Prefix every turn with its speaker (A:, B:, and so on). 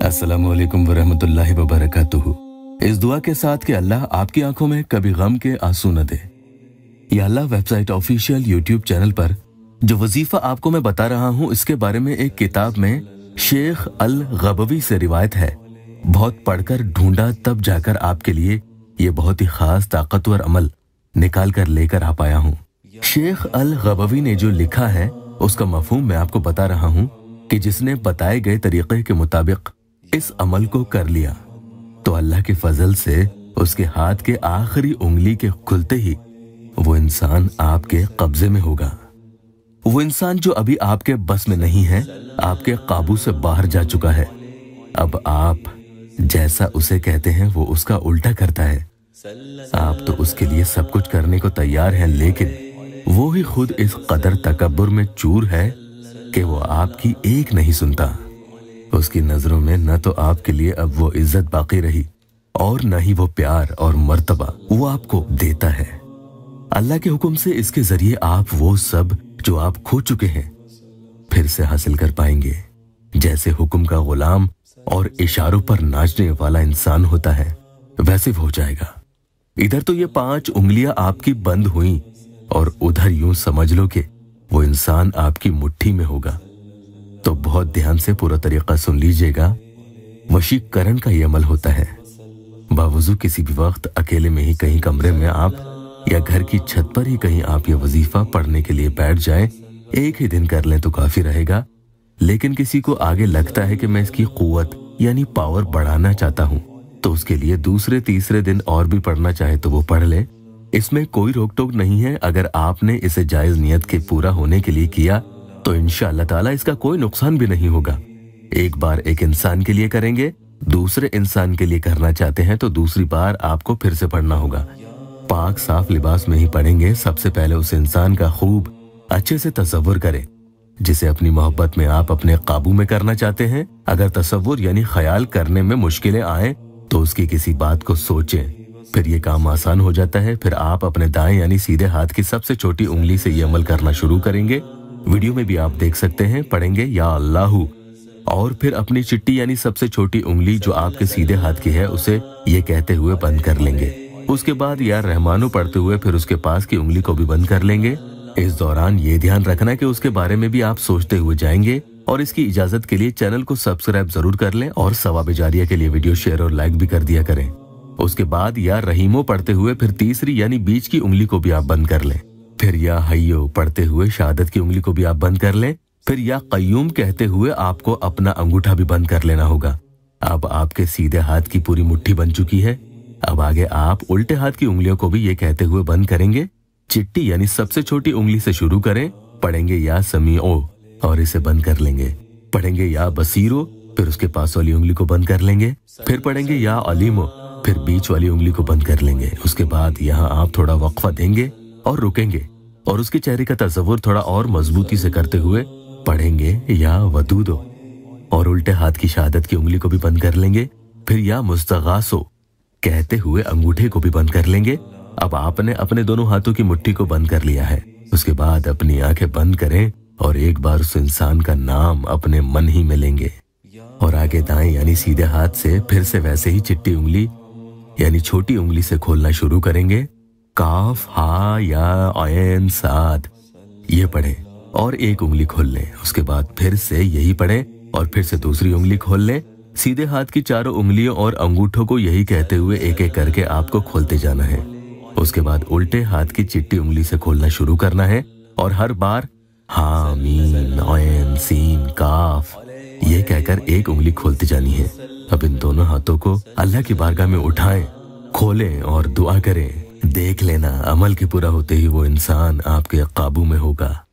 A: अस्सलाम वालेकुम वरहमतुल्लाहि वबरकातुहू। इस दुआ के साथ कि अल्लाह आपकी आँखों में कभी गम के आँसू न दे। या अल्लाह वेबसाइट ऑफिशियल यूट्यूब चैनल पर, जो वजीफा आपको मैं बता रहा हूँ, इसके बारे में एक किताब में शेख अल गबवी से रिवायत है। बहुत पढ़कर ढूंढा, तब जाकर आपके लिए ये बहुत ही खास ताकतवर अमल निकाल कर लेकर आ पाया हूँ। शेख अल गबवी ने जो लिखा है उसका मफहूम मैं आपको बता रहा हूँ कि जिसने बताए गए तरीके के मुताबिक इस अमल को कर लिया तो अल्लाह के फजल से उसके हाथ के आखिरी उंगली के खुलते ही वो इंसान आपके कब्जे में होगा। वो इंसान जो अभी आपके बस में नहीं है, आपके काबू से बाहर जा चुका है। अब आप जैसा उसे कहते हैं, वो उसका उल्टा करता है। आप तो उसके लिए सब कुछ करने को तैयार हैं, लेकिन वो ही खुद इस कदर तकबर में चूर है कि वो आपकी एक नहीं सुनता। उसकी नज़रों में न तो आपके लिए अब वो इज़्ज़त बाकी रही और न ही वो प्यार और मर्तबा वो आपको देता है। अल्लाह के हुक्म से इसके ज़रिए आप वो सब जो आप खो चुके हैं, फिर से हासिल कर पाएँगे। जैसे हुक्म का गुलाम और इशारों पर नाचने वाला इंसान होता है, वैसे हो जाएगा। इधर तो ये पाँच उंगलियाँ आपकी बंद हुई और उधर यूँ समझ लो कि वो इंसान आपकी मुट्ठी में होगा। तो बहुत ध्यान से पूरा तरीका सुन लीजिएगा। वशीकरण का ये अमल होता है। बावजू किसी भी वक्त अकेले में ही कहीं कमरे में आप या घर की छत पर ही कहीं आप ये वजीफा पढ़ने के लिए बैठ जाए, एक ही दिन कर लें तो काफ़ी रहेगा। लेकिन किसी को आगे लगता है कि मैं इसकी कुत यानी पावर बढ़ाना चाहता हूँ तो उसके लिए दूसरे तीसरे दिन और भी पढ़ना चाहे तो वो पढ़ ले। इसमें कोई रोक टोक नहीं है। अगर आपने इसे जायज़ नियत के पूरा होने के लिए किया तो इनशा ताला इसका कोई नुकसान भी नहीं होगा। एक बार एक इंसान के लिए करेंगे, दूसरे इंसान के लिए करना चाहते हैं तो दूसरी बार आपको फिर से पढ़ना होगा। पाक साफ़ लिबास में ही पढ़ेंगे, सबसे पहले उस इंसान का खूब अच्छे से तस्वुर करें, जिसे अपनी मोहब्बत में आप अपने काबू में करना चाहते हैं। अगर तस्वुर यानी ख्याल करने में मुश्किलें आए तो उसकी किसी बात को सोचें। फिर ये काम आसान हो जाता है। फिर आप अपने दाएँ यानी सीधे हाथ की सबसे छोटी उंगली से ये अमल करना शुरू करेंगे। वीडियो में भी आप देख सकते हैं, पढ़ेंगे, या अल्लाह। और फिर अपनी चिट्टी यानी सबसे छोटी उंगली जो आपके सीधे हाथ की है, उसे ये कहते हुए बंद कर लेंगे। उसके बाद या रहमानो पढ़ते हुए फिर उसके पास की उंगली को भी बंद कर लेंगे। इस दौरान ये ध्यान रखना कि उसके बारे में भी आप सोचते हुए जाएँगे। और इसकी इजाज़त के लिए चैनल को सब्सक्राइब ज़रूर कर लें और सवाब जारिया के लिए वीडियो शेयर और लाइक भी कर दिया करें। उसके बाद या रहीमो पढ़ते हुए फिर तीसरी यानी बीच की उंगली को भी आप बंद कर लें। फिर या हयो पढ़ते हुए शहादत की उंगली को भी आप बंद कर लें। फिर या कयूम कहते हुए आपको अपना अंगूठा भी बंद कर लेना होगा। अब आपके सीधे हाथ की पूरी मुट्ठी बन चुकी है। अब आगे आप उल्टे हाथ की उंगलियों को भी ये कहते हुए बंद करेंगे। चिट्टी यानी सबसे छोटी उंगली से शुरू करें। पढ़ेंगे या समी ओ और इसे बंद कर लेंगे। पढ़ेंगे या बसीरो, फिर उसके पास वाली उंगली को बंद कर लेंगे। फिर पढ़ेंगे या अलीमो फिर बीच वाली उंगली को बंद कर लेंगे। उसके बाद यहाँ आप थोड़ा वक्फा देंगे और रुकेंगे। और उसके चेहरे का तस्वुर थोड़ा और मजबूती से करते हुए पढ़ेंगे या वदूदो। और उल्टे हाथ की शहादत की उंगली को भी बंद कर लेंगे। फिर या मुस्तगासो कहते हुए अंगूठे को भी बंद कर लेंगे। अब आपने अपने दोनों हाथों की मुट्ठी को बंद कर लिया है। उसके बाद अपनी आँखें बंद करें और एक बार उस इंसान का नाम अपने मन ही में लेंगे और आगे दाएँ यानी सीधे हाथ से फिर से वैसे ही चिट्टी उंगली यानी छोटी उंगली से खोलना शुरू करेंगे। काफ, हा, या आयन साद। ये पढ़े और एक उंगली खोल लें। उसके बाद फिर से यही पढ़े और फिर से दूसरी उंगली खोल लें। सीधे हाथ की चारों उंगलियों और अंगूठों को यही कहते हुए एक एक करके आपको खोलते जाना है। उसके बाद उल्टे हाथ की चिट्टी उंगली से खोलना शुरू करना है और हर बार, हा, मीन सीन, काफ, ये कहकर एक उंगली खोलती जानी है। अब इन दोनों हाथों को अल्लाह की बारगाह में उठाएँ, खोलें और दुआ करें। देख लेना अमल के पूरा होते ही वो इंसान आपके काबू में होगा।